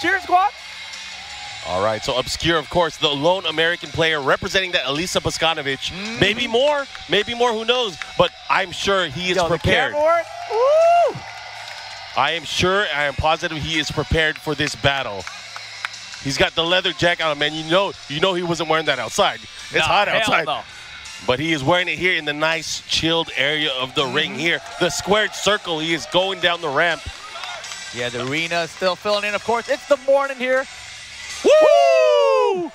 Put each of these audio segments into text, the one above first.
cheering squad. All right, so Obscure, of course, the lone American player representing that Alisa Bosconovitch. Mm. Maybe more, maybe more, who knows? But I'm sure he is Yo, prepared. I am sure, I am positive he is prepared for this battle. He's got the leather jacket on, man. You know, you know he wasn't wearing that outside. It's hot outside. no. But he is wearing it here in the nice, chilled area of the ring Mm-hmm. here. The squared circle, he is going down the ramp. Yeah, the arena is still filling in. Of course, it's the morning here. Woo! Woo!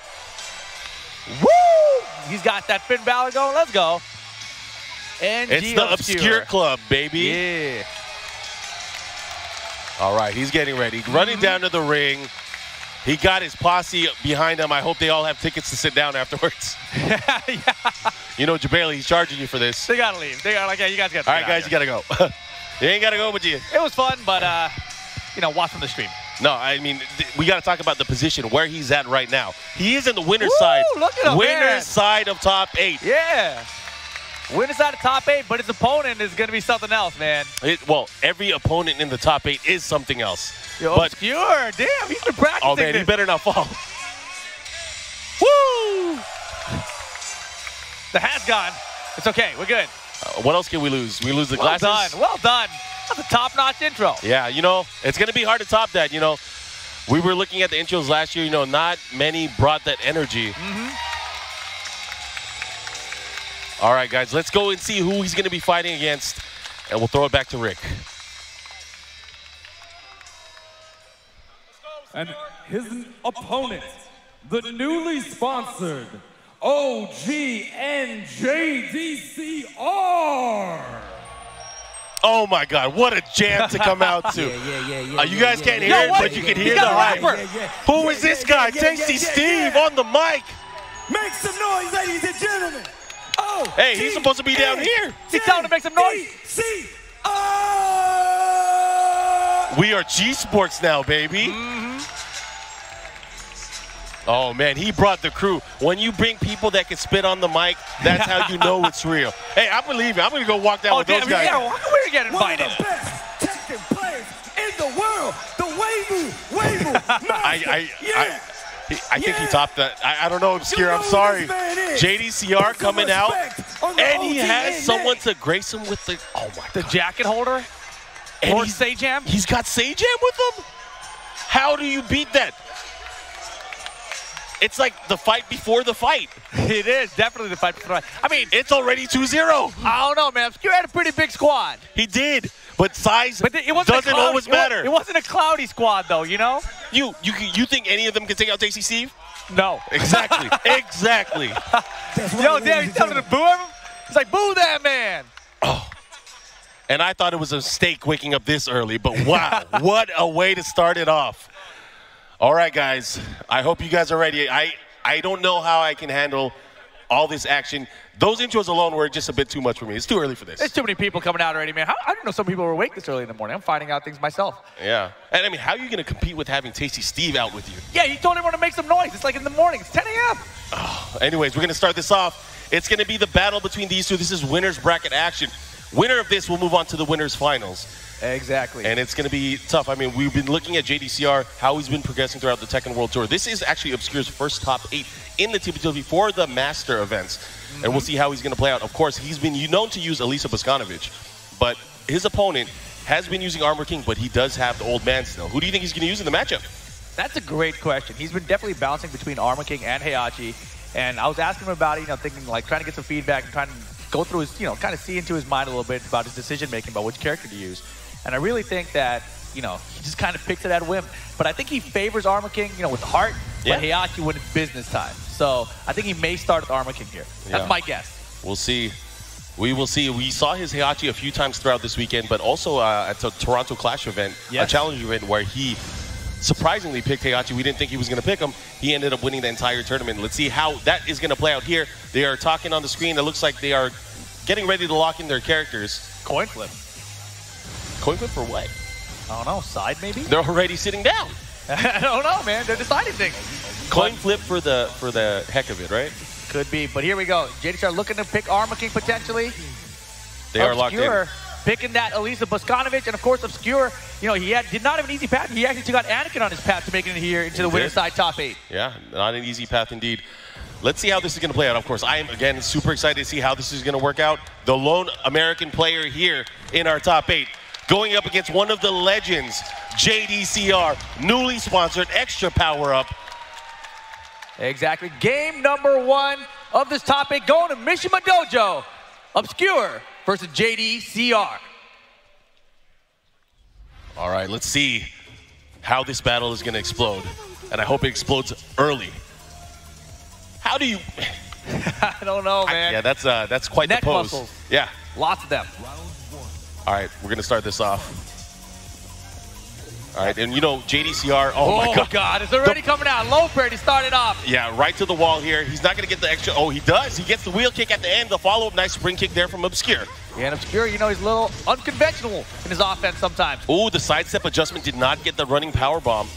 He's got that Finn Balor going. Let's go. And It's the Obscure Club, baby. Yeah. All right, he's getting ready. Running down to the ring. He got his posse behind him. I hope they all have tickets to sit down afterwards. yeah. You know, Jabali, he's charging you for this. They gotta leave. They got like, yeah, you guys got. to All right, guys, you got to go. you ain't got to go, but you. It was fun, but uh, you know, watch from the stream. No, I mean, we got to talk about the position where he's at right now. He is in the winner's Woo, side. look at him, winner's man. side of top eight. Yeah. Win side of top eight, but his opponent is gonna be something else, man. It- well, every opponent in the top eight is something else. Yo, but obscure. Damn, he's been practicing. oh man, he better not fall. Woo! The hat's gone. It's okay. We're good. Uh, what else can we lose? We lose the Well glasses. done. Well done. That's a top-notch intro. Yeah, you know, it's going to be hard to top that. You know, we were looking at the intros last year. You know, not many brought that energy. Mm-hmm. All right, guys, let's go and see who he's going to be fighting against, and we'll throw it back to Rick. and his opponent, the newly sponsored OGNJDCR. Oh my God, what a jam to come out to. Yeah, yeah, yeah. Uh, you guys can't hear Yo, it, what? but you can hear the a hype. rapper. Yeah, yeah. Who is this guy? Yeah, yeah, Tasty yeah, yeah, Steve yeah. on the mic. Make some noise, ladies and gentlemen. Oh, Hey, he's supposed to be down here. He's down to make some noise. C R. We are G Sports now, baby. Oh man, he brought the crew. When you bring people that can spit on the mic, that's how you know it's real. Hey, I believe it. I'm gonna go walk down Oh, with damn, those guys. yeah, how come we didn't get One of the best Tekken players in the world, the Weibo, Weibo Master. I, I, yeah. I, he- I think he topped that. I, I don't know, obscure. You I'm sorry. this man is. JDCR Put coming out, respect on the and he has someone to grace him with the. Oh my The god! jacket holder? And Or he's, Sajam? he's got Sajam with him. How do you beat that? It's like the fight before the fight. It is definitely the fight before the right. I mean, It's already 2-0. I don't know, man. Obscure had a pretty big squad. He did, but size But it wasn't doesn't cloudy- always matter. It wasn't a cloudy squad, though, you know? you, you, you think any of them can take out Tasty Steve? No. Exactly, exactly. Yo, damn, he's telling him to boo him? He's like, boo that man. Oh. And I thought it was a mistake waking up this early, but wow, what a way to start it off. All right, guys, I hope you guys are ready. I, I don't know how I can handle all this action. Those intros alone were just a bit too much for me. It's too early for this. There's too many people coming out already, man. How, I didn't know some people were awake this early in the morning. I'm finding out things myself. Yeah. And I mean, how are you going to compete with having Tasty Steve out with you? Yeah, you told everyone to make some noise. It's like in the morning. It's 10 a.m. Anyways, we're going to start this off. It's going to be the battle between these two. This is winner's bracket action. Winner of this will move on to the winner's finals. Exactly. And it's going to be tough. I mean, we've been looking at JDCR, how he's been progressing throughout the Tekken World Tour. This is actually Obscure's first top eight in the TPTV for the Master events. And we'll mm-hmm. see how he's going to play out. Of course, he's been known to use Alisa Bosconovitch, but his opponent has been using Armor King, but he does have the old man still. Who do you think he's going to use in the matchup? That's a great question. He's been definitely bouncing between Armor King and Heihachi. And I was asking him about it, you know, thinking like trying to get some feedback and trying to go through his, you know, kind of see into his mind a little bit about his decision making about which character to use. And I really think that, you know, he just kind of picked it at whim. But I think he favors Armor King, you know, with the heart, but Yeah. Heihachi when it's business time. So I think he may start with Armor King here. That's Yeah. my guess. We'll see. We will see. We saw his Heihachi a few times throughout this weekend, but also uh, at the Toronto Clash event, a challenge event where he surprisingly picked Heihachi. We didn't think he was going to pick him. He ended up winning the entire tournament. Let's see how that is going to play out here. They are talking on the screen. It looks like they are getting ready to lock in their characters. Coin flip. Coin flip for what? I don't know. Side maybe? They're already sitting down. I don't know, man. They're deciding things. Coin flip for the for the heck of it, right? Could be, but here we go. JDCR looking to pick Armor King potentially. They are locked in. Obscure picking that Alisa Bosconovitch, and of course Obscure. You know, he had, did not have an easy path. He actually got Anakin on his path to making it here into the winner's side top eight. Yeah, not an easy path indeed. Let's see how this is going to play out. Of course, I am again super excited to see how this is going to work out. The lone American player here in our top eight, going up against one of the legends, JDCR, newly sponsored Extra Power Up. Exactly. Game number one of this topic going to Mishima Dojo. Obscure versus JDCR. All right, let's see how this battle is going to explode. And I hope it explodes early. How do you... I don't know, man. yeah, that's uh, that's quite Neck the pose. muscles. Yeah. Lots of them. All right, we're going to start this off. All right, and you know, JDCR, oh, Oh, my oh, God. God. It's already coming out. Low prayer to start it off. Yeah, right to the wall here. He's not going to get the extra. Oh, he does. He gets the wheel kick at the end. The follow-up nice spring kick there from Obscure. Yeah, and Obscure, you know, he's a little unconventional in his offense sometimes. Oh, the sidestep adjustment did not get the running power bomb.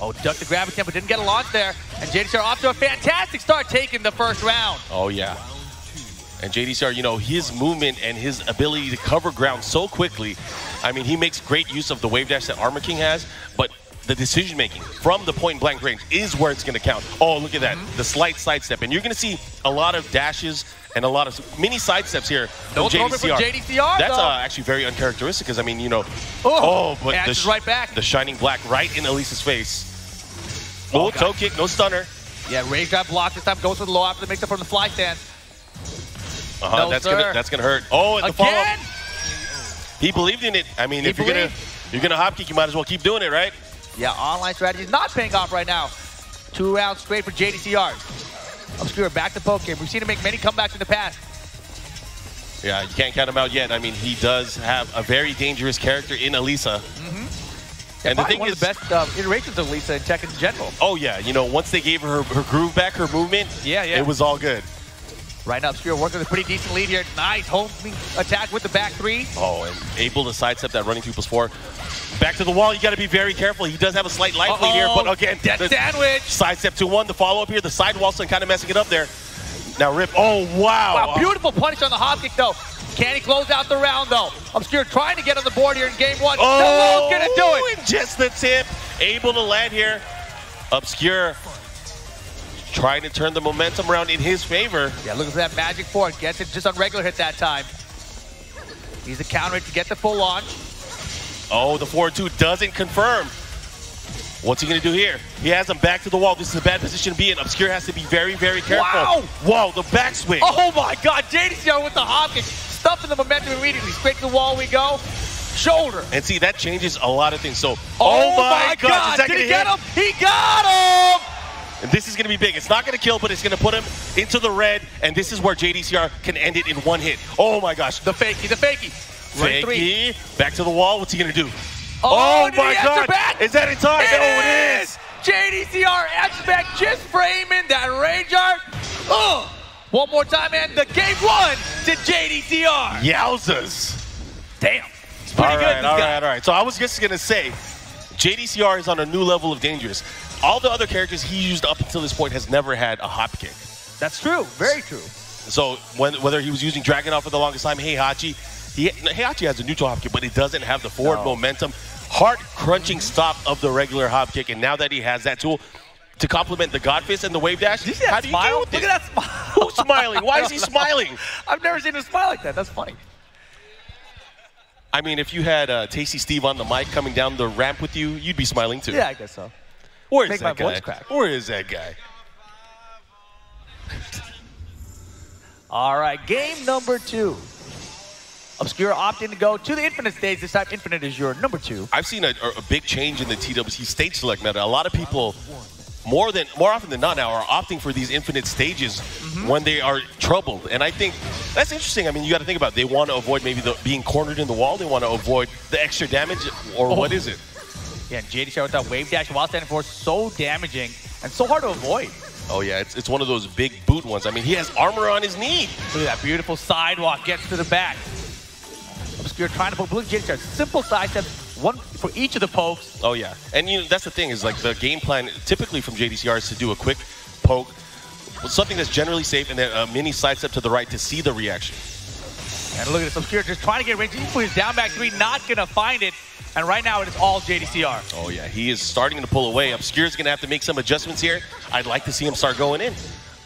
Oh, ducked the grab attempt, but didn't get a launch there. And JDCR off to a fantastic start taking the first round. Oh, yeah. And JDCR, you know, his movement and his ability to cover ground so quickly. I mean, he makes great use of the wave dash that Armor King has, but the decision making from the point blank range is where it's going to count. Oh, look at that. The slight sidestep. And you're going to see a lot of dashes and a lot of mini sidesteps here from No throw from JDCR. JDCR, That's uh, actually very uncharacteristic because, I mean, you know, Oh, oh, but the, right back. the shining black right in Alisa's face. Oh, toe kick, no stunner. Yeah, rage grab block this time, goes for the low after the mix up from the fly stand. Uh-huh, No, that's sir. gonna that's gonna hurt. Oh, and the follow Again? He believed in it. I mean, He if you're gonna you're gonna hop kick, you might as well keep doing it, right? Yeah, online strategy is not paying off right now. Two rounds straight for JDCR. Obscure back to poke game. We've seen him make many comebacks in the past. Yeah, you can't count him out yet. I mean, he does have a very dangerous character in Alisa. Yeah, And the thing one is- of the best uh, iterations of Lisa in Tekken in general. Oh yeah, you know, once they gave her her groove back, her movement, Yeah, yeah. it was all good. Right now, Obscure working with a pretty decent lead here. Nice homing attack with the back three. Oh, and able to sidestep that running two plus four. Back to the wall. You got to be very careful. He does have a slight life lead here, but again, Death the sandwich. sidestep to one. The follow up here, the sidewall son kind of messing it up there. Now rip. Oh wow. Wow, beautiful punish on the hop kick, though. Can he close out the round, though? Obscure trying to get on the board here in game one. Oh, no gonna do it. Oh, just the tip. Able to land here. Obscure. Trying to turn the momentum around in his favor. Yeah, looking for that magic four. Gets it just on regular hit that time. He's the counter to get the full launch. Oh, the 4-2 doesn't confirm. What's he going to do here? He has him back to the wall. This is a bad position to be in. Obscure has to be very, very careful. Wow. Wow, the backswing. Oh my God, JDCR with the hop kick. Stuffing the momentum immediately. Straight to the wall we go. Shoulder. And see, that changes a lot of things. So, Oh, oh my gosh, is that Did he get him? He got him! And this is going to be big. It's not going to kill, but it's going to put him into the red. And this is where JDCR can end it in one hit. Oh my gosh. The fakie, the fakie. Right three. Fakey. Back to the wall. What's he going to do? Oh, Oh, my God. Is that in time? It oh, it is! is. JDCR answers back, just framing that rage art. Oh! One more time, and the game one to JDCR. Yowzas. Damn. It's pretty all good, right, all guy. right, all right. So I was just gonna say, JDCR is on a new level of dangerous. All the other characters he used up until this point has never had a hop kick. That's true. Very true. So when, whether he was using Dragon Dragunov for the longest time, Heihachi, he, Heihachi has a neutral hop kick, but he doesn't have the forward No. momentum, heart crunching stop of the regular hop kick. And now that he has that tool to complement the God Fist and the wave dash, Did you how do you smile? deal with Look it? at that smile. Who's smiling? Why is he smiling? I've never seen him smile like that. That's funny. I mean, if you had uh, Tasty Steve on the mic coming down the ramp with you, you'd be smiling too. Yeah, I guess so. Where is Make that guy? Where is that guy? All right, game number two. Obscure opting to go to the Infinite stage. This time, Infinite is your number two. I've seen a, a big change in the TWC stage select meta. A lot of people, more than more often than not now, are opting for these infinite stages mm-hmm. when they are troubled. And I think that's interesting. I mean, you got to think about it. they want to avoid maybe the, being cornered in the wall. They want to avoid the extra damage, or oh. what is it? Yeah, and JDCR with that wave dash while standing for so damaging and so hard to avoid. Oh yeah, it's, it's one of those big boot ones. I mean, he has armor on his knee. Look at that beautiful sidewalk gets to the back. Obscure trying to poke. Look at JDCR. Simple side step, one for each of the pokes. Oh yeah, and you know that's the thing is like the game plan typically from JDCR is to do a quick poke, something that's generally safe, and then a mini sidestep to the right to see the reaction. And look at this, Obscure just trying to get range. He put his down back three, not gonna find it. And right now it is all JDCR. Oh yeah, he is starting to pull away. Obscure's gonna have to make some adjustments here. I'd like to see him start going in.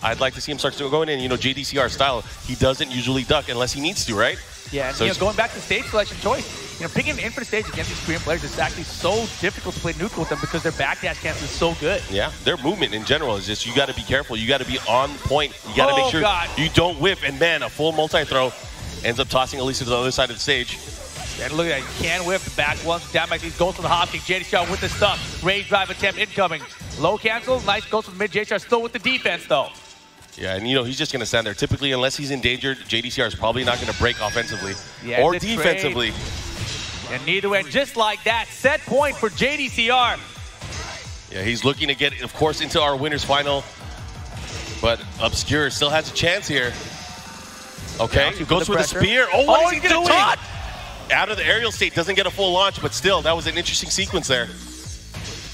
I'd like to see him start going in. You know, JDCR style, he doesn't usually duck unless he needs to, right? Yeah, and So you know, going back to stage selection choice, you know, picking an infinite stage against these Korean players is actually so difficult to play neutral with them because their backdash cancel is so good. Yeah, their movement in general is just you got to be careful. You got to be on point. You got to Oh, make sure God. you don't whip. And man, a full multi throw ends up tossing Alisa to the other side of the stage. And look at that, you can whip the back once. down back these goes to the hop kick. JDCR with the stuff. Rage drive attempt incoming. Low cancel, nice goes from mid. JDCR still with the defense though. Yeah, and you know he's just gonna stand there. Typically, unless he's endangered, JDCR is probably not gonna break offensively Yeah, or it's a defensively. And neither way, just like that, set point for JDCR. Yeah, he's looking to get, of course, into our winners final. But Obscure still has a chance here. Okay, Yeah, goes the for the pressure. spear. Oh, what Oh, is he's he gonna doing? taunt! Out of the aerial state, doesn't get a full launch, but still, that was an interesting sequence there.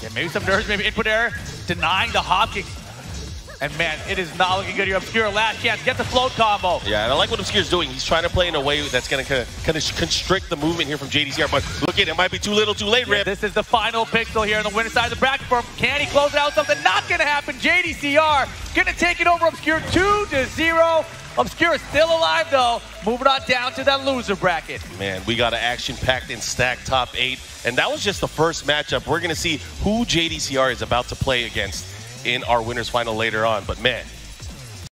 Yeah, maybe some nerves, maybe input error, denying the hop kick. And man, it is not looking good here. Obscure last chance, get the float combo. Yeah, and I like what Obscure's doing. He's trying to play in a way that's going to kind of constrict the movement here from JDCR. But look at it, it might be too little, too late, Yeah, Rip. this is the final pixel here on the winner side of the bracket for him. Can he close it out something? Not gonna happen. JDCR gonna take it over Obscure 2 to 0. Obscure still alive though. Moving on down to that loser bracket. Man, we got an action-packed and stacked top eight. And that was just the first matchup. We're going to see who JDCR is about to play against in our winners final later on. But man,